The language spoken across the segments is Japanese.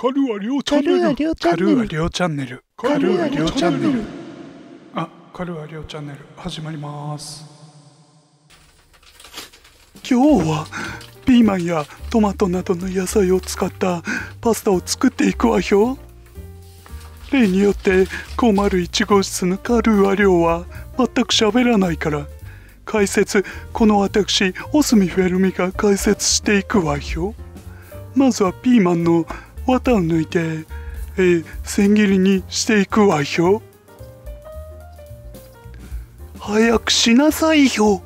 カルーアリオチャンネル。カルーアリオチャンネル。カルーアリオチャンネル。あカルーアリオチャンネル始まります。今日はピーマンやトマトなどの野菜を使ったパスタを作っていくわよ。例によって501号室のカルーアリオは全く喋らないから解説この私オスミフェルミが解説していくわよ。まずはピーマンの綿を抜いて、えー、千切りにしていくわよ早くしなさいよ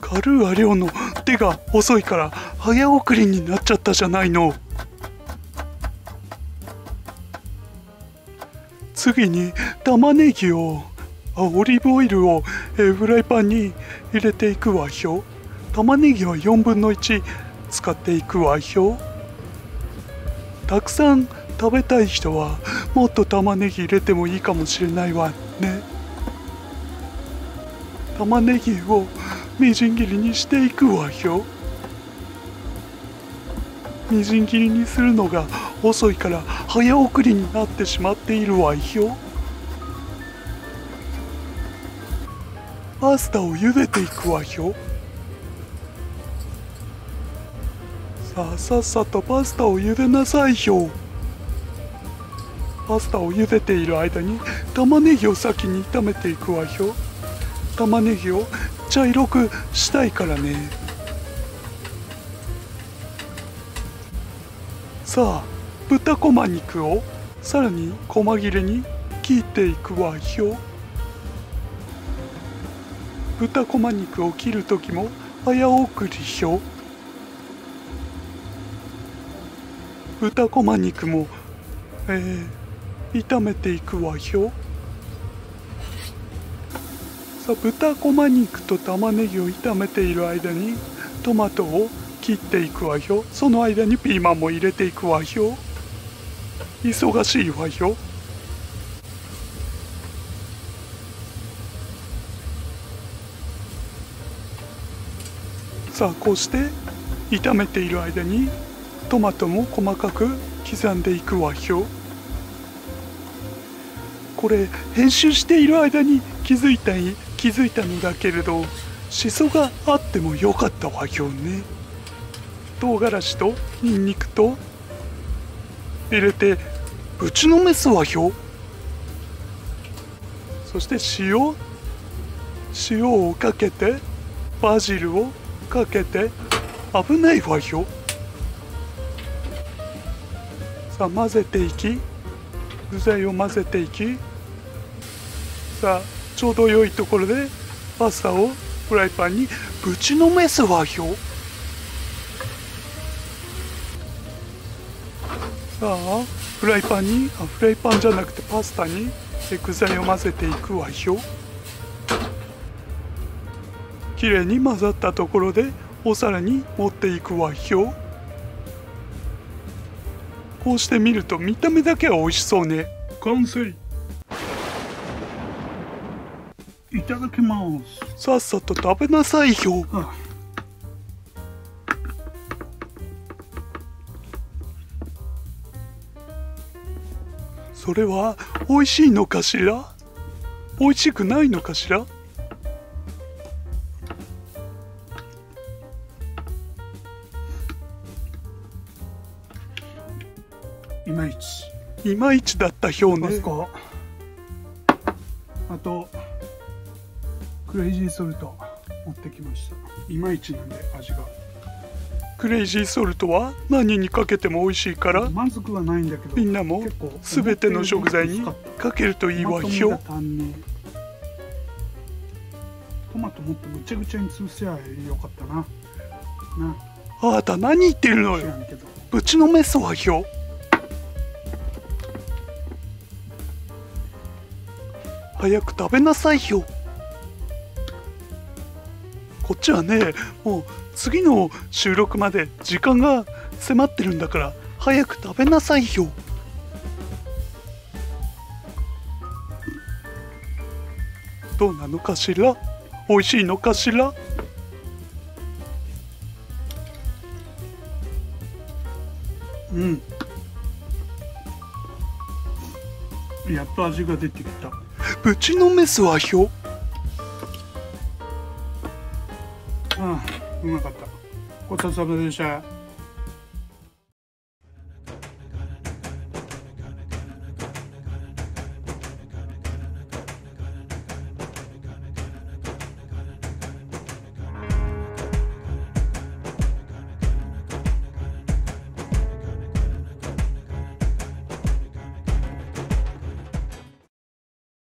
カルーアリオの手が遅いから早送りになっちゃったじゃないの。次に玉ねぎをあオリーブオイルを、えー、フライパンに入れていくわよ玉ねぎは4分の1使っていくわよたくさん食べたい人はもっと玉ねぎ入れてもいいかもしれないわね。玉ねぎをみじん切りにしていくわよみじん切りにするのが遅いから早送りになってしまっているわよパスタを茹でていくわよさあさっさとパスタを茹でなさいよ。パスタを茹でている間に玉ねぎを先に炒めていくわよ。玉ねぎを茶色くしたいからね。さあ豚こま肉をさらに細切れに切っていくわよ。豚こま肉を切る時も早送りよ。豚こま肉も、えー、炒めていくわよ。さあ豚こま肉と玉ねぎを炒めている間にトマトを切っていくわよ。その間にピーマンも入れていくわよ。忙しいわよ。さあこうして炒めている間にトマトも細かく刻んでいくわよ。これ編集している間に気づいた気づいたのだけれどしそがあってもよかったわよね。唐辛子とニンニクと入れてぶちのめすわよ。そして塩塩をかけてバジルをかけて危ないわよ。さあ混ぜていき。具材を混ぜていき。さあちょうど良いところでパスタをフライパンにぶちのめすわよ。さあフライパンにあフライパンじゃなくてパスタに。具材を混ぜていくわよ。きれいに混ざったところでお皿に盛っていくわよ。こうして見ると見た目だけは美味しそうね。完成。いただきます。さっさと食べなさいよ、はあ。それは美味しいのかしら？美味しくないのかしら？いまいち。いまいちだった表ね。あとクレイジーソルト持ってきました。いまいちなんで味が。クレイジーソルトは何にかけても美味しいからまずくはないんだけどみんなも全ての食材にかけるといいわよトマトもっとぐちゃぐちゃに潰せばよかったな。な。あなた何言ってるのよ。ぶちのめすわよ早く食べなさいよ。こっちはねもう次の収録まで時間が迫ってるんだから早く食べなさいよ。どうなのかしら？美味しいのかしら？うん。やっと味が出てきた。うちのメスはひょ。うんうまかった。ごちそうさまでした